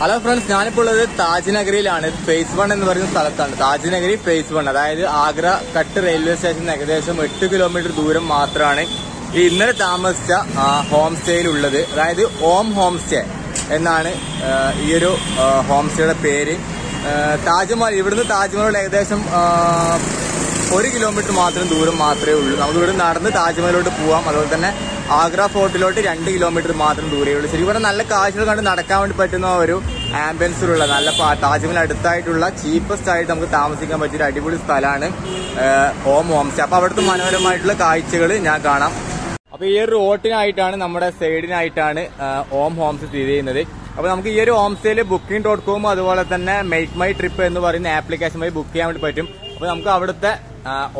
Hello friends ഞാനിപ്പോൾ ഉള്ളത് Taj നഗരിയിലാണ് phase one എന്ന് പറയുന്ന സ്ഥലത്താണ്. താജ് നഗരി ഫേസ് വൺ അതായത് ആഗ്ര കട്ട് റെയിൽവേ സ്റ്റേഷൻ ഏകദേശം എട്ട് കിലോമീറ്റർ ദൂരം മാത്രമാണ്. ഇന്നലെ താമസിച്ച ഹോം സ്റ്റേയിൽ ഉള്ളത് അതായത് ഓം ഹോം സ്റ്റേ എന്നാണ് ഈയൊരു ഹോം സ്റ്റേയുടെ പേര്. താജ്മഹൽ ഇവിടുന്ന് താജ്മഹൽ ഏകദേശം ഒരു കിലോമീറ്റർ മാത്രം ദൂരം മാത്രമേ ഉള്ളൂ. നമുക്ക് ഇവിടെ നടന്ന് താജ്മഹലിലോട്ട് പോവാം. അതുപോലെ തന്നെ ആഗ്ര ഫോർട്ടിലോട്ട് രണ്ട് കിലോമീറ്റർ മാത്രം ദൂരേ ഉള്ളൂ. ശരിക്കും പറഞ്ഞാൽ നല്ല കാഴ്ചകൾ കണ്ട് നടക്കാൻ വേണ്ടി പറ്റുന്ന ഒരു ആംബുലൻസിലുള്ള നല്ല താജ്മഹൽ അടുത്തായിട്ടുള്ള ചീപ്പസ്റ്റ് ആയിട്ട് നമുക്ക് താമസിക്കാൻ പറ്റിയ ഒരു അടിപൊളി സ്ഥലമാണ് ഹോം ഹോം സ്റ്റേ അപ്പൊ അവിടുത്തെ മനോഹരമായിട്ടുള്ള കാഴ്ചകൾ ഞാൻ കാണാം. അപ്പൊ ഈ ഒരു റോട്ടിനായിട്ടാണ് നമ്മുടെ സൈഡിനായിട്ടാണ് ഓം ഹോംസ് സ്ഥിതി ചെയ്യുന്നത്. അപ്പൊ നമുക്ക് ഈ ഒരു ഹോം സ്റ്റേയിൽ ബുക്കിംഗ് ഡോട്ട് കോം അതുപോലെ തന്നെ മെയ്ക്ക് മൈ ട്രിപ്പ് എന്ന് പറയുന്ന ആപ്ലിക്കേഷൻ വഴി ബുക്ക് ചെയ്യാൻ വേണ്ടി പറ്റും. അപ്പൊ നമുക്ക് അവിടുത്തെ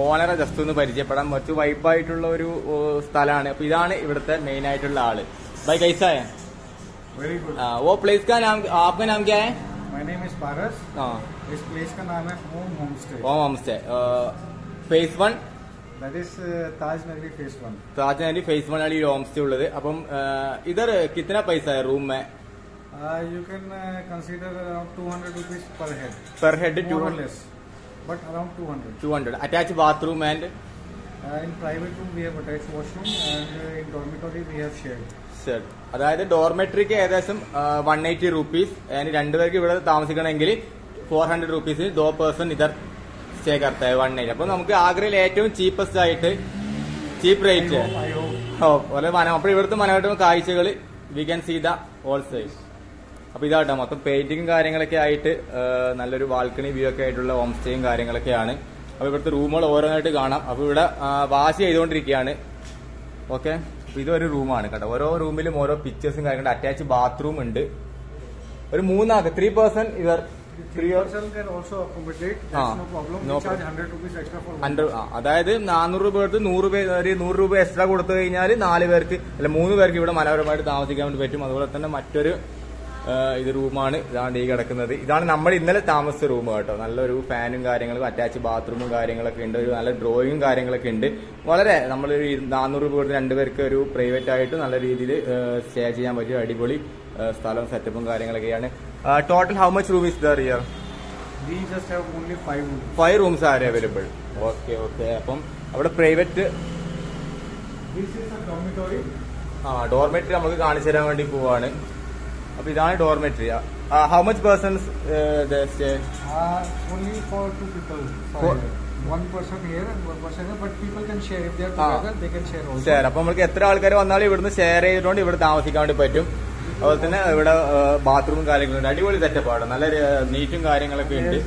ഓണറെ ജസ്റ്റ് ഒന്ന് പരിചയപ്പെടാൻ മറ്റു വൈബായിട്ടുള്ള ഒരു സ്ഥലമാണ്. അപ്പൊ ഇതാണ് ഇവിടുത്തെ മെയിൻ ആയിട്ടുള്ള ആൾ. ബൈ കൈസ वो प्लेस का नाम आपका phase one Taj Nagari phase one ആണ് ഈ ഹോം സ്റ്റേ ഉള്ളത്. അപ്പം ഇതർ കിത്തന പൈസ room you can consider two hundred rupees per head per head two hundred but around 200 200 attached bathroom and? Uh, in private room we have attached washroom and uh, in dormitory we have shared. Shared. അതായത് ഡോർമെട്രിക്ക് ഏകദേശം one eighty rupees അതിന് രണ്ടുപേർക്ക് ഇവിടെ താമസിക്കണമെങ്കിൽ four hundred rupees ദോ person ഇതർ stay കർത്ത one eight അപ്പൊ നമുക്ക് ആഗ്രയിൽ ഏറ്റവും ചീപ്പസ്റ്റ് ആയിട്ട് ചീപ്പ് റേറ്റ്. ഓ മന അപ്പോൾ ഇവിടുത്തെ മനോഹരമായ കാഴ്ചകൾ we can see the all side അപ്പൊ ഇതാട്ടോ മൊത്തം പെയിന്റിങ്ങും കാര്യങ്ങളൊക്കെ ആയിട്ട് നല്ലൊരു ബാൽക്കണി വ്യൂ ഒക്കെ ആയിട്ടുള്ള ഹോം സ്റ്റേയും കാര്യങ്ങളൊക്കെയാണ്. അപ്പൊ ഇവിടുത്തെ റൂമുകൾ ഓരോന്നായിട്ട് കാണാം. അപ്പൊ ഇവിടെ വാശി ചെയ്തുകൊണ്ടിരിക്കുകയാണ് ഓക്കെ? അപ്പൊ ഇതൊരു റൂമാണ് കേട്ടോ. ഓരോ റൂമിലും ഓരോ പിക്ചേഴ്സും കാര്യങ്ങളും. അറ്റാച്ച് ബാത്റൂം ഉണ്ട്. ഒരു മൂന്നാക്ക് ത്രീ പേഴ്സൺ ഇവർ three person can also accommodate that's no problem. no we charge 100 rupees extra for one hundred ആ, അതായത് നാനൂറ് രൂപ എടുത്ത് നൂറ് പേര് നൂറ് രൂപ എക്സ്ട്രാ കൊടുത്തു കഴിഞ്ഞാൽ നാല് പേർക്ക് അല്ല മൂന്ന് പേർക്ക് ഇവിടെ മനോഹരമായിട്ട് താമസിക്കാൻ വേണ്ടി പറ്റും. അതുപോലെ തന്നെ മറ്റൊരു ഇത് റൂമാണ്. ഇതാണ് ഈ കിടക്കുന്നത്. ഇതാണ് നമ്മൾ ഇന്നലെ താമസിച്ച റൂം കേട്ടോ. നല്ലൊരു ഫാനും കാര്യങ്ങളും അറ്റാച്ച് ബാത്റൂമും കാര്യങ്ങളൊക്കെ ഉണ്ട്. ഒരു നല്ല ഡ്രോയിങ്ങും കാര്യങ്ങളൊക്കെ ഉണ്ട്. വളരെ നമ്മൾ നാനൂറ് രൂപ കൊടുത്ത് രണ്ടുപേർക്ക് ഒരു പ്രൈവറ്റ് ആയിട്ട് നല്ല രീതിയിൽ സ്റ്റേ ചെയ്യാൻ പറ്റിയ അടിപൊളി സ്ഥലവും സെറ്റപ്പും കാര്യങ്ങളൊക്കെയാണ്. Total how much room is there here we just have only 5 rooms. Five rooms are available okay okay അപ്പം അവിടെ പ്രൈവറ്റ് ആ ഡോർമെട്രി നമുക്ക് കാണിച്ചു തരാൻ വേണ്ടി പോവാണ്. അപ്പൊ ഇതാണ് dormitory how much persons stay can share. Also. Share അപ്പൊ നമ്മൾക്ക് എത്ര ആൾക്കാർ വന്നാലും ഇവിടുന്ന് ഷെയർ ചെയ്തുകൊണ്ട് ഇവിടെ താമസിക്കാൻ വേണ്ടി പറ്റും. അതുപോലെ തന്നെ ഇവിടെ ബാത്റൂമും കാര്യങ്ങളും ഉണ്ട്. അടിപൊളി സെറ്റപ്പാണ് നല്ല നീറ്റും കാര്യങ്ങളൊക്കെ ഉണ്ട്.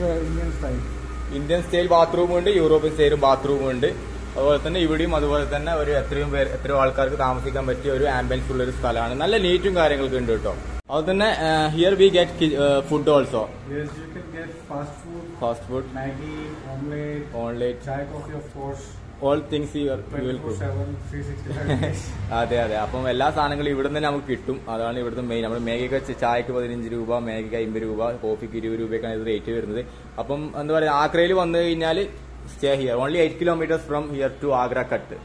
ഇന്ത്യൻ സ്റ്റൈൽ ബാത്റൂമും ഉണ്ട് യൂറോപ്യൻ സ്റ്റൈലും ബാത്റൂമും ഉണ്ട്. അതുപോലെ തന്നെ ഇവിടെയും അതുപോലെ തന്നെ ഒരു എത്രയും പേർ എത്രയോ ആൾക്കാർക്ക് താമസിക്കാൻ പറ്റിയ ഒരു ആംബുലൻസ് ഉള്ള ഒരു സ്ഥലമാണ്. നല്ല നീറ്റും കാര്യങ്ങളൊക്കെ ഉണ്ട് കേട്ടോ. അതുപോലെ തന്നെ here we get food also fast food Maggi coffee, of all things you will 24/7, 365 days. അതെ അതെ. അപ്പം എല്ലാ സാധനങ്ങളും ഇവിടെ നിന്ന് നമുക്ക് കിട്ടും. അതാണ് ഇവിടുത്തെ മെയിൻ നമ്മൾ മേഗിക്ക് ചായക്ക് പതിനഞ്ച് രൂപ മേഗയ്ക്ക് അമ്പത് രൂപ കോഫിക്ക് ഇരുപത് രൂപയൊക്കെയാണ് ഇത് റേറ്റ് വരുന്നത്. അപ്പം എന്താ പറയുക ആഗ്രയിൽ വന്നു കഴിഞ്ഞാൽ stay here only eight kilometers from here to Agra cantt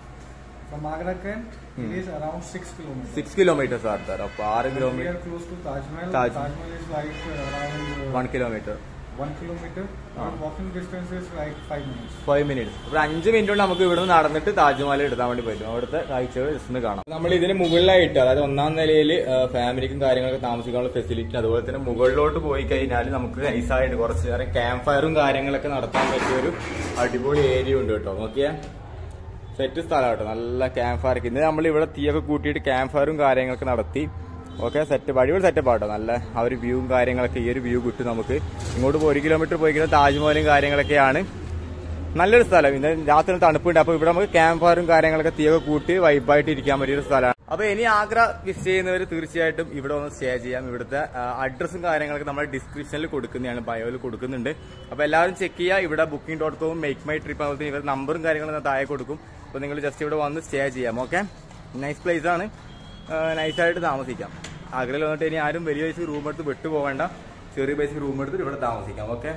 From Agra Kent, Hmm. it is around 6 kilometers. Six kilometers are sir അപ്പോൾ ആറ് And we kilometer are close to Taj Mahal. Taj. Taj Mahal is like uh, around one uh, kilometer 1 kilometer. And walking distance is like 5 minutes. Five minutes ഒരു അഞ്ച് minute കൊണ്ട് നമുക്ക് ഇവിടുന്ന് നടന്നിട്ട് താജ്മഹൽ എടുക്കാൻ വേണ്ടി പറ്റും. അവിടുത്തെ കാഴ്ചകൾ ജസ്റ്റ് ഒന്ന് കാണാം. നമ്മൾ ഇതിന് മുകളിലായിട്ട് അതായത് ഒന്നാം നിലയിൽ ഫാമിലിക്കും കാര്യങ്ങളൊക്കെ താമസിക്കാനുള്ള ഫെസിലിറ്റി അതുപോലെ തന്നെ മുകളിലോട്ട് പോയി കഴിഞ്ഞാൽ നമുക്ക് നൈസായിട്ട് കുറച്ച് നേരം ക്യാമ്പ് ഫയറും കാര്യങ്ങളൊക്കെ നടത്താൻ പറ്റിയ ഒരു അടിപൊളി ഏരിയ ഉണ്ട് കേട്ടോ. നോക്കിയാ. സെറ്റ് സ്ഥലം കേട്ടോ. നല്ല ക്യാമ്പ് ഫയർ ഇന്ന് നമ്മൾ ഇവിടെ തീയൊക്കെ കൂട്ടിയിട്ട് ക്യാമ്പ് ഫയറും കാര്യങ്ങളൊക്കെ നടത്തി. ഓക്കെ സെറ്റപ്പ് അടിപൊളി സെറ്റപ്പ് ആട്ടോ നല്ല ആ ഒരു വ്യൂവും കാര്യങ്ങളൊക്കെ ഈ ഒരു വ്യൂ കിട്ടും നമുക്ക്. ഇങ്ങോട്ട് ഒരു കിലോമീറ്റർ പോയി കഴിഞ്ഞാൽ താജ്മഹലും കാര്യങ്ങളൊക്കെയാണ്. നല്ലൊരു സ്ഥലം. ഇന്ന് രാത്രി തണുപ്പുണ്ട്. അപ്പൊ ഇവിടെ നമുക്ക് ക്യാമ്പ് ഫയറും കാര്യങ്ങളൊക്കെ തീയൊക്കെ കൂട്ടി വൈബായിട്ട് ഇരിക്കാൻ പറ്റിയ ഒരു സ്ഥലമാണ്. അപ്പൊ ഇനി ആഗ്ര വിസിറ്റ് ചെയ്യുന്നവർ തീർച്ചയായിട്ടും ഇവിടെ ഒന്ന് സ്റ്റേ ചെയ്യാം. ഇവിടുത്തെ അഡ്രസ്സും കാര്യങ്ങളൊക്കെ നമ്മൾ ഡിസ്ക്രിപ്ഷനിൽ കൊടുക്കുന്നതാണ് ബയോയിൽ കൊടുക്കുന്നുണ്ട്. അപ്പൊ എല്ലാവരും ചെക്ക് ചെയ്യുക. ഇവിടെ booking dot com make my trip അതുപോലെ ഇവർ നമ്പറും കാര്യങ്ങളും താഴെ കൊടുക്കും. അപ്പൊ നിങ്ങൾ ജസ്റ്റ് ഇവിടെ വന്ന് സ്റ്റേ ചെയ്യാം. ഓക്കെ നൈസ് പ്ലേസ് ആണ്. നൈസായിട്ട് താമസിക്കാം. ആഗ്രയിൽ വന്നിട്ട് ഇനി ആരും വലിയ പൈസ റൂം എടുത്ത് വിട്ടു പോകേണ്ട ചെറിയ പൈസ റൂം എടുത്തിട്ട് ഇവിടെ താമസിക്കാം ഓക്കെ